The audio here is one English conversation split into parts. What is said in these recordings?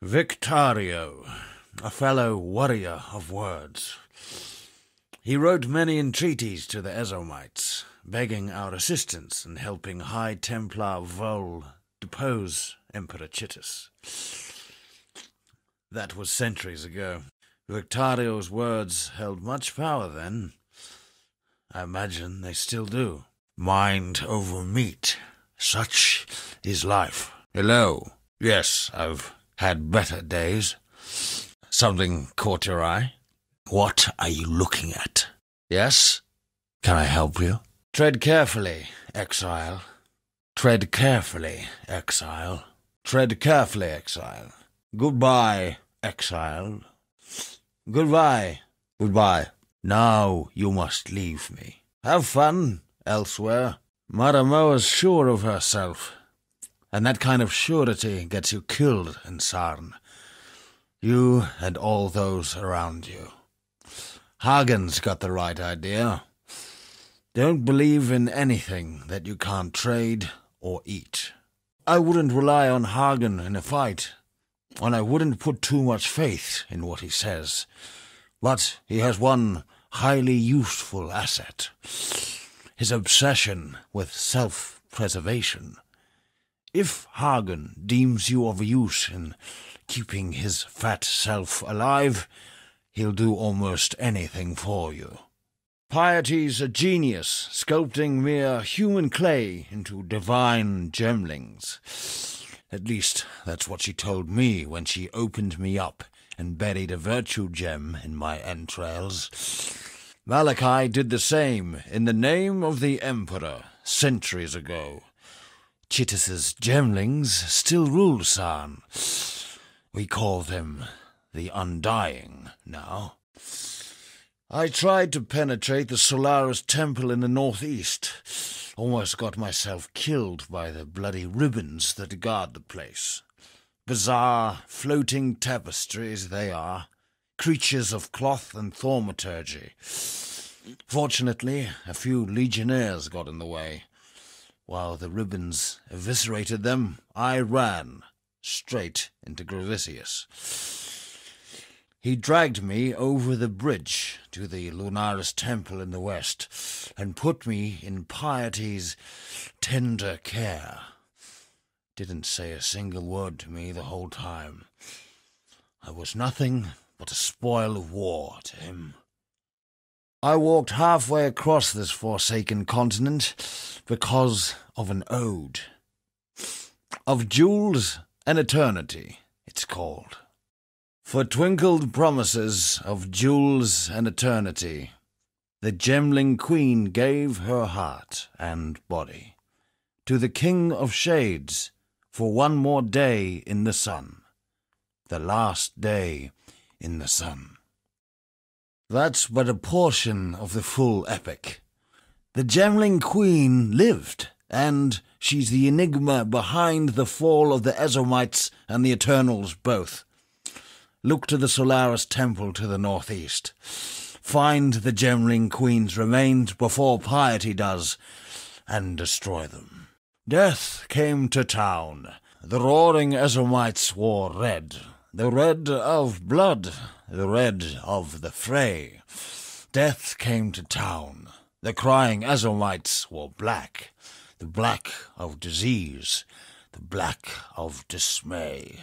Victario, a fellow warrior of words. He wrote many entreaties to the Ezomytes, begging our assistance in helping High Templar Voll depose Emperor Chitus. That was centuries ago. Victario's words held much power then. I imagine they still do. Mind over meat. Such is life. Hello. Yes, I've had better days. Something caught your eye? What are you looking at? Yes? Can I help you? Tread carefully, exile. Tread carefully, exile. Tread carefully, exile. Goodbye, exile. Goodbye. Goodbye. Now you must leave me. Have fun elsewhere. Maramoa's sure of herself. And that kind of surety gets you killed in Sarn. You and all those around you. Hargan's got the right idea. Don't believe in anything that you can't trade or eat. I wouldn't rely on Hargan in a fight, and I wouldn't put too much faith in what he says. But he has one highly useful asset his obsession with self preservation. If Hargan deems you of use in keeping his fat self alive, he'll do almost anything for you. Piety's a genius, sculpting mere human clay into divine gemlings. At least, that's what she told me when she opened me up and buried a virtue gem in my entrails. Malachai did the same in the name of the Emperor centuries ago. Chitus's gemlings still rule Sarn. We call them the Undying now. I tried to penetrate the Solaris Temple in the northeast. Almost got myself killed by the bloody ribbons that guard the place. Bizarre, floating tapestries they are, creatures of cloth and thaumaturgy. Fortunately, a few legionnaires got in the way. While the ribbons eviscerated them, I ran straight into Gravicius. He dragged me over the bridge to the Lunaris temple in the west and put me in Piety's tender care. Didn't say a single word to me the whole time. I was nothing but a spoil of war to him. I walked halfway across this forsaken continent because of an ode. Of jewels and eternity, it's called. For twinkled promises of jewels and eternity, the gemling queen gave her heart and body to the king of shades for one more day in the sun, the last day in the sun. That's but a portion of the full epic. The Gemling Queen lived, and she's the enigma behind the fall of the Ezomytes and the Eternals both. Look to the Solaris Temple to the northeast. Find the Gemling Queen's remains before piety does, and destroy them. Death came to town. The roaring Ezomytes wore red, the red of blood, the red of the fray. Death came to town. The crying Ezomytes wore black, the black of disease, the black of dismay.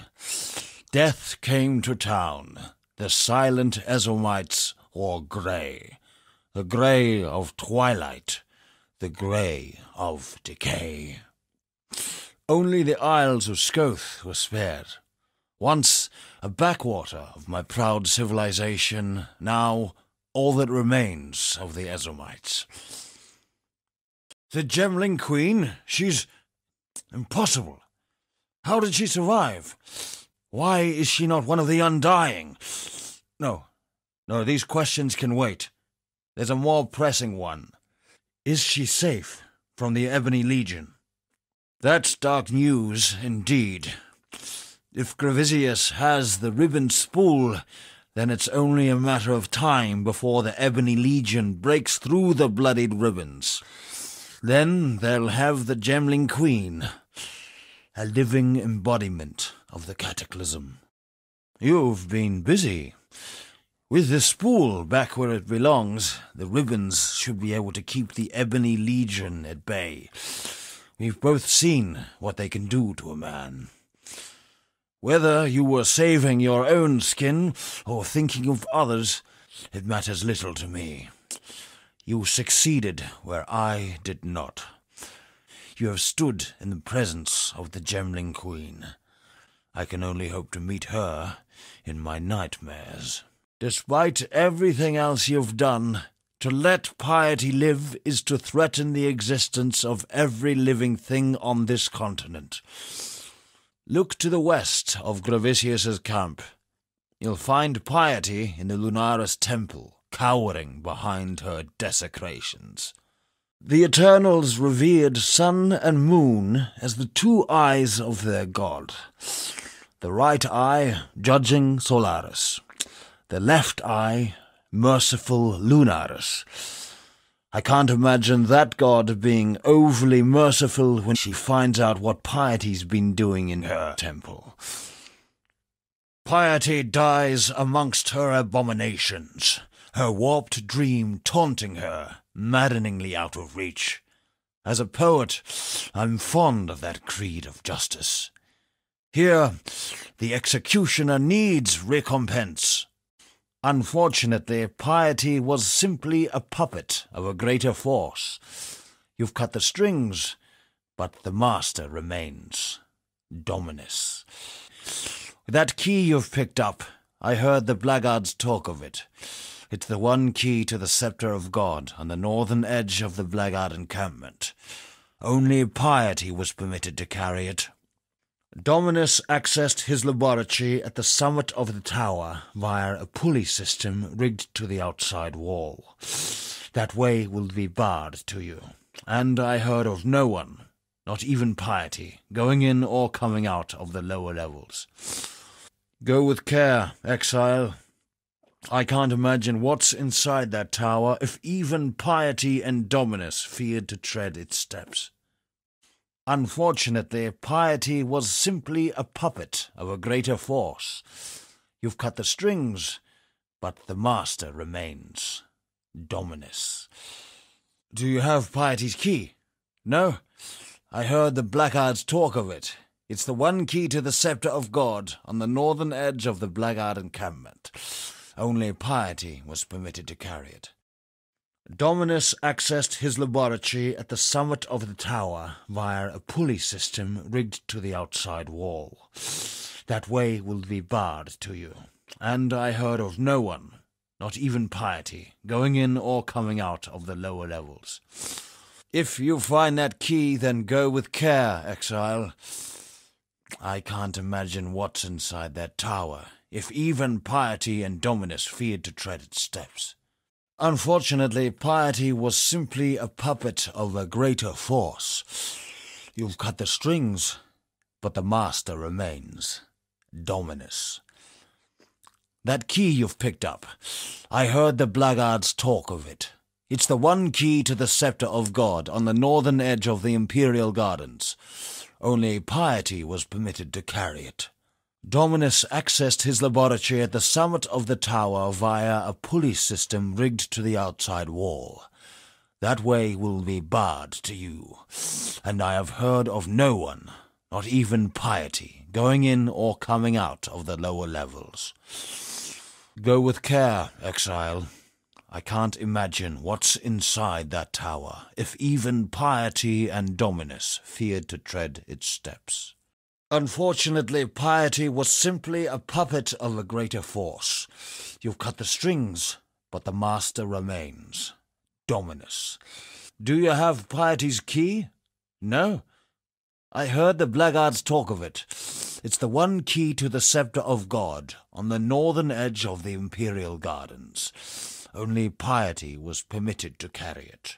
Death came to town. The silent Ezomytes wore grey, the grey of twilight, the grey of decay. Only the Isles of Scoth were spared. Once a backwater of my proud civilization, now all that remains of the Ezomytes. The Gemling Queen, she's impossible. How did she survive? Why is she not one of the Undying? No, no, these questions can wait. There's a more pressing one. Is she safe from the Ebony Legion? That's dark news indeed. If Gravicius has the ribbon spool, then it's only a matter of time before the Ebony Legion breaks through the bloodied ribbons. Then they'll have the Gemling Queen, a living embodiment of the cataclysm. You've been busy. With the spool back where it belongs, the ribbons should be able to keep the Ebony Legion at bay. We've both seen what they can do to a man. Whether you were saving your own skin or thinking of others, it matters little to me. You succeeded where I did not. You have stood in the presence of the Gemling Queen. I can only hope to meet her in my nightmares. Despite everything else you've done, to let piety live is to threaten the existence of every living thing on this continent. Look to the west of Gravicius's camp. You'll find piety in the Lunaris temple, cowering behind her desecrations. The Eternals revered sun and moon as the two eyes of their god. The right eye judging Solaris, the left eye merciful Lunaris. I can't imagine that god being overly merciful when she finds out what Piety's been doing in her temple. Piety dies amongst her abominations, her warped dream taunting her, maddeningly out of reach. As a poet, I'm fond of that creed of justice. Here, the executioner needs recompense, Unfortunately, piety was simply a puppet of a greater force. You've cut the strings, but the master remains. Dominus. That key you've picked up, I heard the blackguards talk of it. It's the one key to the scepter of God on the northern edge of the blackguard encampment. Only piety was permitted to carry it. Dominus accessed his laboratory at the summit of the tower via a pulley system rigged to the outside wall. That way will be barred to you, and I heard of no one, not even piety, going in or coming out of the lower levels. Go with care, exile. I can't imagine what's inside that tower if even piety and Dominus feared to tread its steps. Unfortunately, piety was simply a puppet of a greater force. You've cut the strings, but the master remains. Dominus. Do you have piety's key? No? I heard the blackguards talk of it. It's the one key to the scepter of God on the northern edge of the blackguard encampment. Only piety was permitted to carry it. Dominus accessed his laboratory at the summit of the tower via a pulley system rigged to the outside wall. That way will be barred to you, and I heard of no one, not even piety, going in or coming out of the lower levels. If you find that key, then go with care, exile. I can't imagine what's inside that tower, if even piety and Dominus feared to tread its steps. Unfortunately, piety was simply a puppet of a greater force. You've cut the strings, but the master remains. Dominus. That key you've picked up, I heard the blackguards talk of it. It's the one key to the scepter of God on the northern edge of the imperial gardens. Only piety was permitted to carry it. Dominus accessed his laboratory at the summit of the tower via a pulley system rigged to the outside wall. That way will be barred to you, and I have heard of no one, not even piety, going in or coming out of the lower levels. Go with care, exile. I can't imagine what's inside that tower, if even piety and Dominus feared to tread its steps. Unfortunately, piety was simply a puppet of a greater force. You've cut the strings, but the master remains. Dominus. Do you have piety's key? No? I heard the blackguards talk of it. It's the one key to the scepter of God on the northern edge of the imperial gardens. Only piety was permitted to carry it.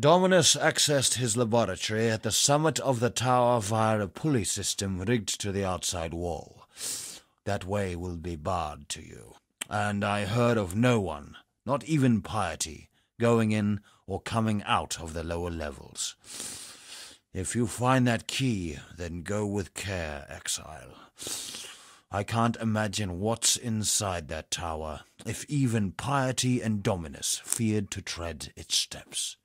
Dominus accessed his laboratory at the summit of the tower via a pulley system rigged to the outside wall. That way will be barred to you. And I heard of no one, not even piety, going in or coming out of the lower levels. If you find that key, then go with care, exile. I can't imagine what's inside that tower, if even piety and Dominus feared to tread its steps.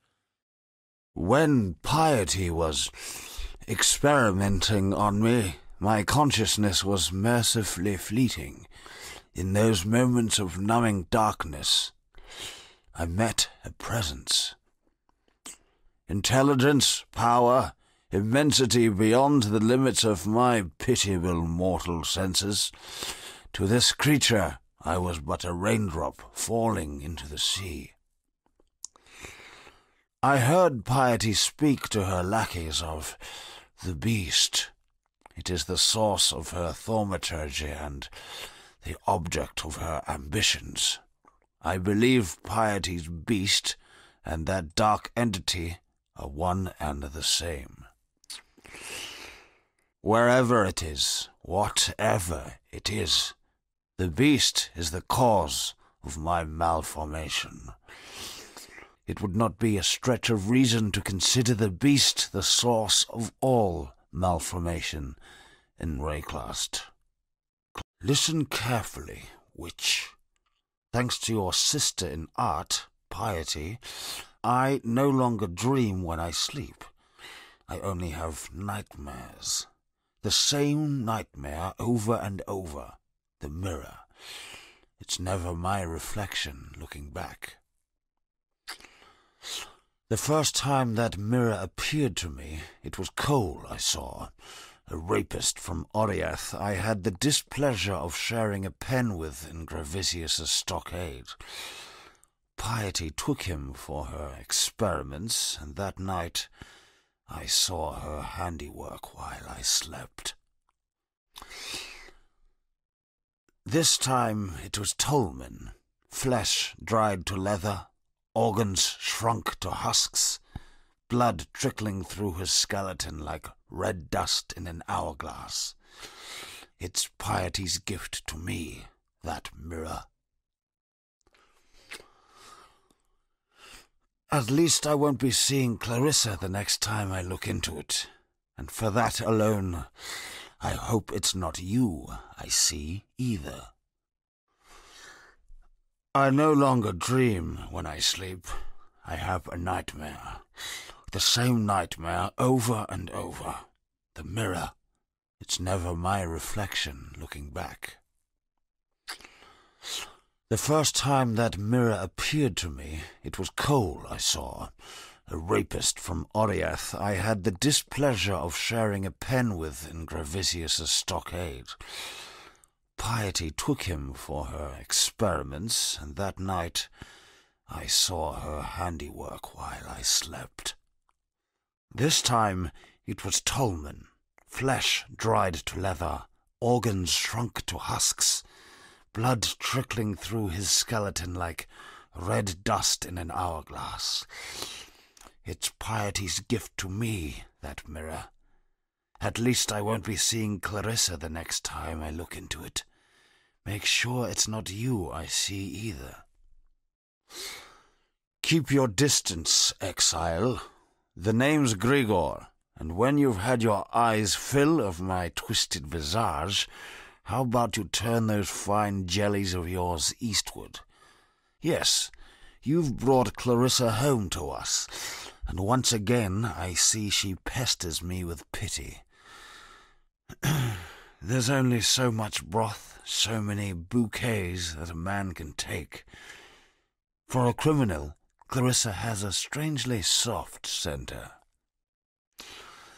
When piety was experimenting on me, my consciousness was mercifully fleeting. In those moments of numbing darkness, I met a presence. Intelligence, power, immensity beyond the limits of my pitiable mortal senses. To this creature I was but a raindrop falling into the sea. I heard Piety speak to her lackeys of the beast. It is the source of her thaumaturgy and the object of her ambitions. I believe Piety's beast and that dark entity are one and the same. Wherever it is, whatever it is, the beast is the cause of my malformation. It would not be a stretch of reason to consider the beast the source of all malformation in Wraeclast. Listen carefully, witch. Thanks to your sister in art, piety, I no longer dream when I sleep. I only have nightmares. The same nightmare over and over. The mirror. It's never my reflection looking back. The first time that mirror appeared to me, it was Cole I saw, a rapist from Oriath I had the displeasure of sharing a pen with in Gravicius's stockade. Piety took him for her experiments, and that night I saw her handiwork while I slept. This time it was Tolman, flesh dried to leather, organs shrunk to husks, blood trickling through his skeleton like red dust in an hourglass. It's piety's gift to me, that mirror. At least I won't be seeing Clarissa the next time I look into it. And for that alone, I hope it's not you I see either. I no longer dream when I sleep. I have a nightmare. The same nightmare over and over. The mirror. It's never my reflection looking back. The first time that mirror appeared to me, it was Cole I saw, a rapist from Oriath I had the displeasure of sharing a pen with in Gravicius's stockade. Piety took him for her experiments, and that night I saw her handiwork while I slept. This time it was Tolman, flesh dried to leather, organs shrunk to husks, blood trickling through his skeleton like red dust in an hourglass. It's piety's gift to me, that mirror. At least I won't be seeing Clarissa the next time I look into it. Make sure it's not you I see either. Keep your distance, exile. The name's Grigor, and when you've had your eyes fill of my twisted visage, how about you turn those fine jellies of yours eastward? Yes, you've brought Clarissa home to us, and once again I see she pesters me with pity. There's only so much broth, so many bouquets that a man can take. For a criminal, Clarissa has a strangely soft centre.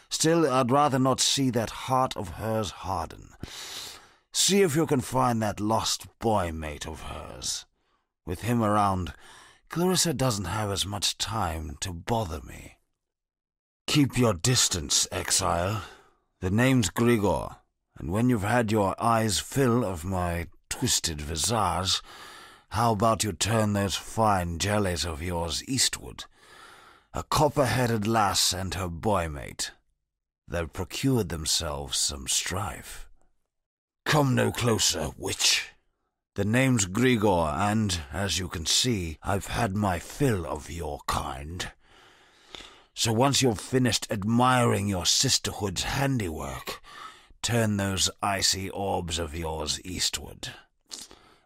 Still, I'd rather not see that heart of hers harden. See if you can find that lost boy mate of hers. With him around, Clarissa doesn't have as much time to bother me. Keep your distance, exile. The name's Grigor, and when you've had your eyes fill of my twisted visage, how about you turn those fine jellies of yours eastward? A copper-headed lass and her boy mate. They've procured themselves some strife. Come no closer, witch. The name's Grigor, and, as you can see, I've had my fill of your kind. So once you've finished admiring your sisterhood's handiwork, turn those icy orbs of yours eastward.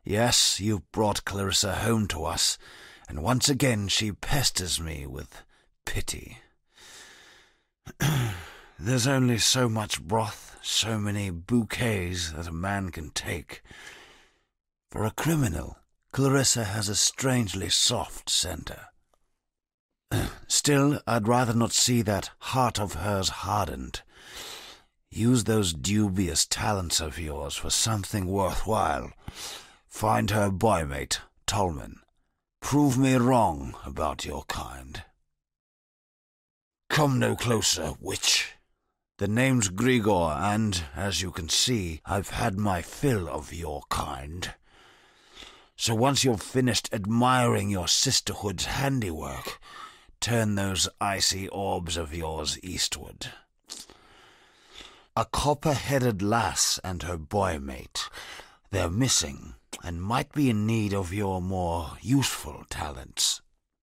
Yes, you've brought Clarissa home to us, and once again she pesters me with pity. There's only so much broth, so many bouquets that a man can take. For a criminal, Clarissa has a strangely soft centre. Still, I'd rather not see that heart of hers hardened. Use those dubious talents of yours for something worthwhile. Find her boymate, Tolman. Prove me wrong about your kind. Come no closer, witch. The name's Grigor, and, as you can see, I've had my fill of your kind. So once you've finished admiring your sisterhood's handiwork, turn those icy orbs of yours eastward. A copper-headed lass and her boy mate. They're missing, and might be in need of your more useful talents.